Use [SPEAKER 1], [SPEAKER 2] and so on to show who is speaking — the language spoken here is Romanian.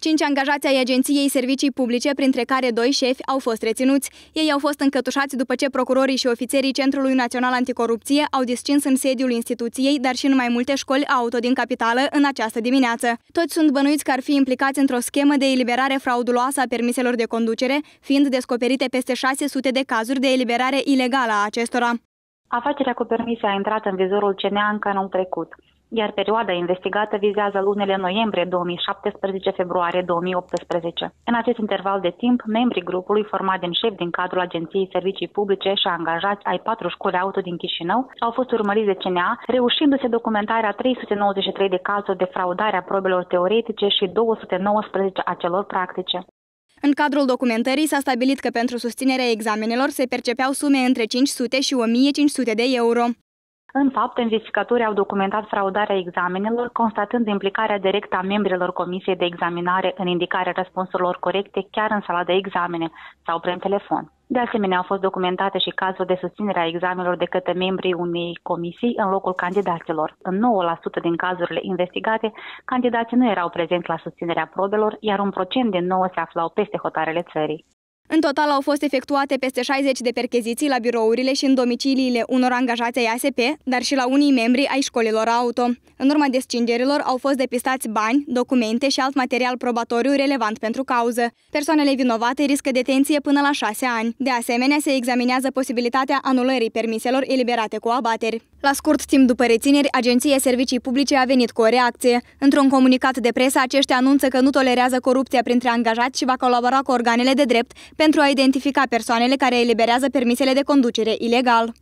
[SPEAKER 1] Cinci angajați ai Agenției Servicii Publice, printre care doi șefi, au fost reținuți. Ei au fost încătușați după ce procurorii și ofițerii Centrului Național Anticorupție au discins în sediul instituției, dar și în mai multe școli auto din capitală în această dimineață. Toți sunt bănuiți că ar fi implicați într-o schemă de eliberare frauduloasă a permiselor de conducere, fiind descoperite peste 600 de cazuri de eliberare ilegală a acestora.
[SPEAKER 2] Afacerea cu permise a intrat în vizorul CNA încă anul trecut iar perioada investigată vizează lunile noiembrie 2017-februarie 2018. În acest interval de timp, membrii grupului format din șef din cadrul Agenției Servicii Publice și angajați ai patru școli auto din Chișinău au fost urmăriți de CNA, reușindu-se documentarea 393 de cazuri de fraudare a probelor teoretice și 219 a celor practice.
[SPEAKER 1] În cadrul documentării s-a stabilit că pentru susținerea examenelor se percepeau sume între 500 și 1500 de euro.
[SPEAKER 2] În fapt, investigatorii au documentat fraudarea examenelor, constatând implicarea directă a membrilor Comisiei de Examinare în indicarea răspunsurilor corecte chiar în sala de examene sau prin telefon. De asemenea, au fost documentate și cazuri de susținere a examenelor de către membrii unei comisii în locul candidaților. În 9% din cazurile investigate, candidații nu erau prezenți la susținerea probelor, iar un procent din 9 se aflau peste hotarele țării.
[SPEAKER 1] În total au fost efectuate peste 60 de percheziții la birourile și în domiciliile unor angajați ai ASP, dar și la unii membri ai școlilor auto. În urma descingerilor au fost depistați bani, documente și alt material probatoriu relevant pentru cauză. Persoanele vinovate riscă detenție până la șase ani. De asemenea, se examinează posibilitatea anulării permiselor eliberate cu abateri. La scurt timp după rețineri, Agenția Servicii Publice a venit cu o reacție. Într-un comunicat de presă, aceștia anunță că nu tolerează corupția printre angajați și va colabora cu organele de drept pentru a identifica persoanele care eliberează permisele de conducere ilegal.